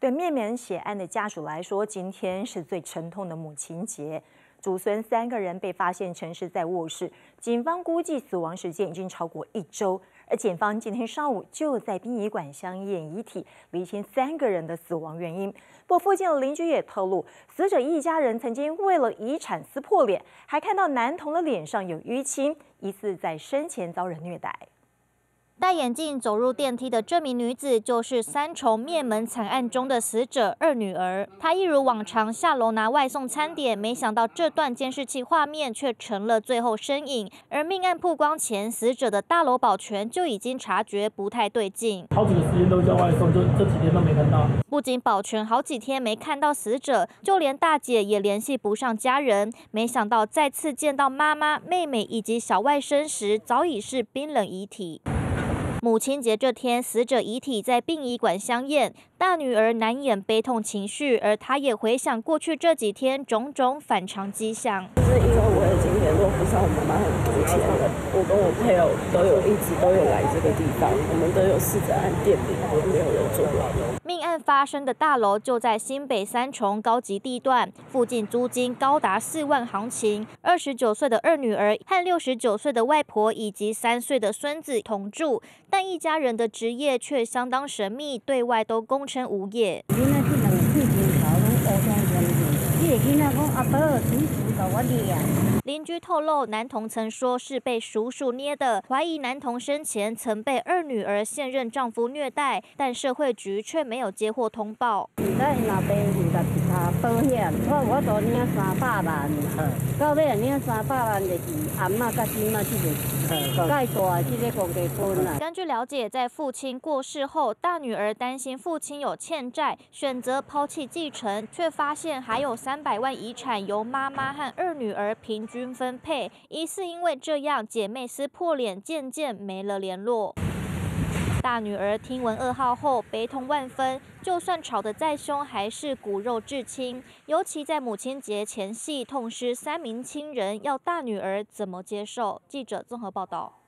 对面门血案的家属来说，今天是最沉痛的母亲节。祖孙三个人被发现沉尸在卧室，警方估计死亡时间已经超过一周。而警方今天上午就在殡仪馆相验遗体，厘清三个人的死亡原因。不过附近的邻居也透露，死者一家人曾经为了遗产撕破脸，还看到男童的脸上有淤青，疑似在生前遭人虐待。戴眼镜走入电梯的这名女子，就是三重灭门惨案中的死者二女儿。她一如往常下楼拿外送餐点，没想到这段监视器画面却成了最后身影。而命案曝光前，死者的大楼保全就已经察觉不太对劲，好几个时间都叫外送，就这几天都没看到。不仅保全好几天没看到死者，就连大姐也联系不上家人。没想到再次见到妈妈、妹妹以及小外甥时，早已是冰冷遗体。母亲节这天，死者遗体在殡仪馆相验，大女儿难掩悲痛情绪，而她也回想过去这几天种种反常迹象。已经联络不上我妈妈很多钱的，我跟我配偶都有一直都有来这个地方，我们都有试着按电铃，都没有人做。命案发生的大楼就在新北三重高级地段，附近租金高达四万行情。二十九岁的二女儿和六十九岁的外婆以及三岁的孙子同住，但一家人的职业却相当神秘，对外都供称无业。邻居透露，男童曾说是被叔叔捏的，怀疑男童生前曾被二女儿现任丈夫虐待，但社会局却没有接获通报。保险，我我都领三百万，到尾领三百万就是阿妈甲舅妈这个盖大这个公积金啦。根据了解，在父亲过世后，大女儿担心父亲有欠债，选择抛弃继承，却发现还有三百万遗产由妈妈和二女儿平均分配，疑似因为这样，姐妹撕破脸，渐渐没了联络。大女儿听闻噩耗后悲痛万分，就算吵得再凶，还是骨肉至亲。尤其在母亲节前夕痛失三名亲人，要大女儿怎么接受？记者综合报道。